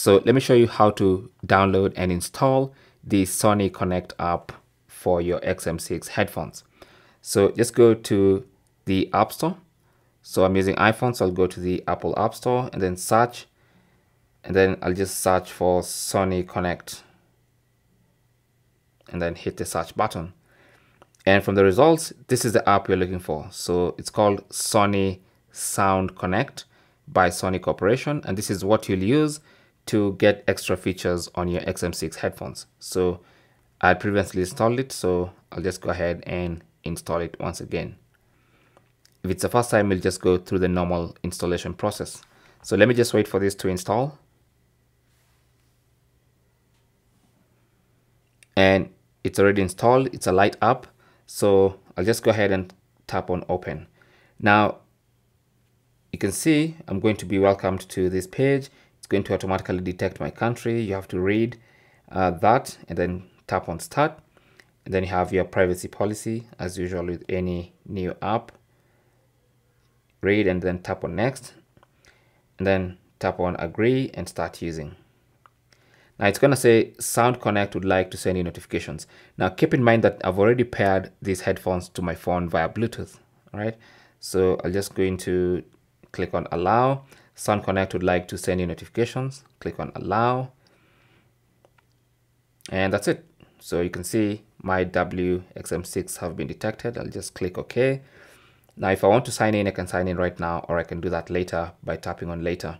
So let me show you how to download and install the Sony Connect app for your XM6 headphones. So just go to the App Store. So I'm using iPhone, so I'll go to the Apple App Store and then search. And then I'll just search for Sony Connect. And then hit the search button. And from the results, this is the app you're looking for. So it's called Sony Sound Connect by Sony Corporation. And this is what you'll use to get extra features on your XM6 headphones. So I previously installed it, so I'll just go ahead and install it once again. If it's the first time, we'll just go through the normal installation process. So let me just wait for this to install. And it's already installed. It's a light app. So I'll just go ahead and tap on open. Now, you can see I'm going to be welcomed to this page. Going to automatically detect my country. You have to read uh, that and then tap on start. And then you have your privacy policy as usual with any new app. Read and then tap on next. And then tap on agree and start using. Now it's going to say Sound Connect would like to send you notifications. Now keep in mind that I've already paired these headphones to my phone via Bluetooth. All right. So I'll just go into click on allow. Sound Connect would like to send you notifications. Click on allow. And that's it. So you can see my WXM6 have been detected. I'll just click OK. Now, if I want to sign in, I can sign in right now, or I can do that later by tapping on later.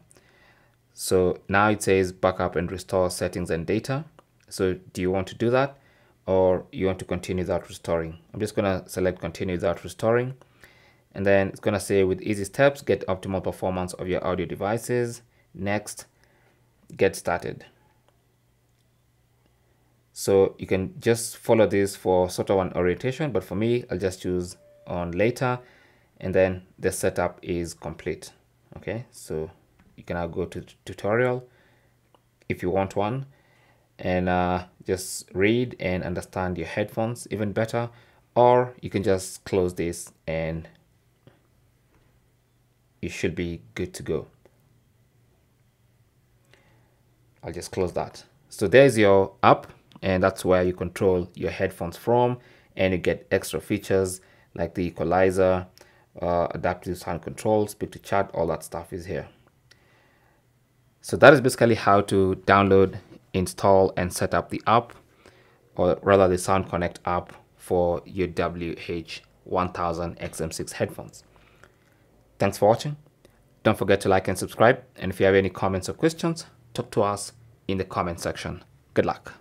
So now it says backup and restore settings and data. So do you want to do that or you want to continue without restoring? I'm just going to select continue without restoring. And then it's going to say with easy steps, get optimal performance of your audio devices. Next, get started. So you can just follow this for sort of an orientation, but for me, I'll just choose on later and then the setup is complete. Okay, so you can now go to tutorial if you want one and uh, just read and understand your headphones even better or you can just close this and you should be good to go. I'll just close that. So there's your app and that's where you control your headphones from and you get extra features like the equalizer uh, adaptive sound control speak to chat all that stuff is here. So that is basically how to download, install, and set up the app, or rather the Sound Connect app for your WH1000 XM6 headphones. Thanks for watching. Don't forget to like and subscribe. And if you have any comments or questions, talk to us in the comment section. Good luck.